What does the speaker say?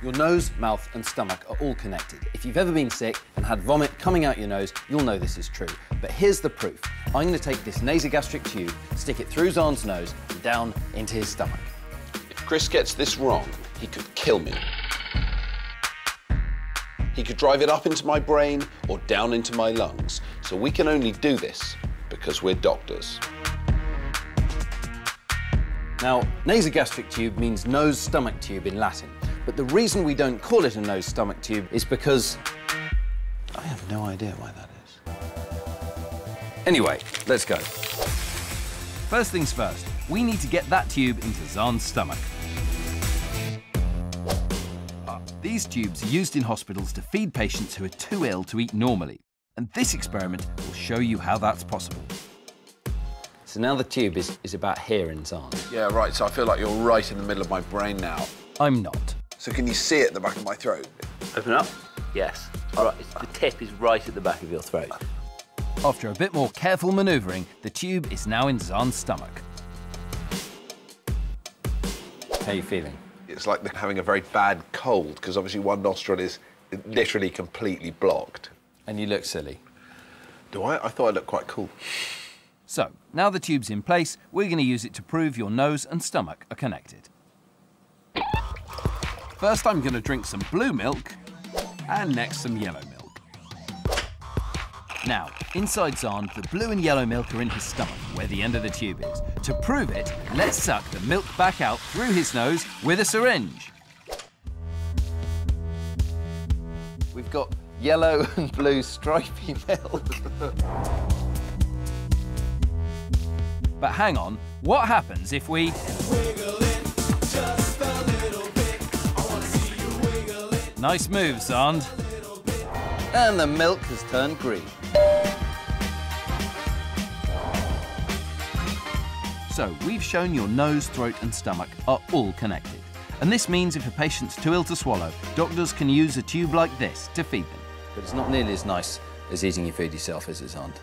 Your nose, mouth and stomach are all connected. If you've ever been sick and had vomit coming out your nose, you'll know this is true. But here's the proof. I'm going to take this nasogastric tube, stick it through Xand's nose and down into his stomach. If Chris gets this wrong, he could kill me. He could drive it up into my brain or down into my lungs. So we can only do this because we're doctors. Now, nasogastric tube means nose-stomach tube in Latin. But the reason we don't call it a nose-stomach tube is because I have no idea why that is. Anyway, let's go. First things first, we need to get that tube into Xand's stomach. These tubes are used in hospitals to feed patients who are too ill to eat normally. And this experiment will show you how that's possible. So now the tube is, is about here in Xand. Yeah, right, so I feel like you're right in the middle of my brain now. I'm not. So can you see it at the back of my throat? Open up. Yes. Oh. Right, the tip is right at the back of your throat. After a bit more careful manoeuvring, the tube is now in Xand's stomach. How are you feeling? It's like having a very bad cold, because obviously one nostril is literally completely blocked. And you look silly. Do I? I thought I looked quite cool. So, now the tube's in place, we're going to use it to prove your nose and stomach are connected. First, I'm going to drink some blue milk, and next some yellow milk. Now, inside Xand, the blue and yellow milk are in his stomach, where the end of the tube is. To prove it, let's suck the milk back out through his nose with a syringe. We've got yellow and blue stripy milk. but hang on, what happens if we... Nice move, Xand. And the milk has turned green. So, we've shown your nose, throat and stomach are all connected. And this means if a patient's too ill to swallow, doctors can use a tube like this to feed them. But it's not nearly as nice as eating your food yourself, is it, Xand?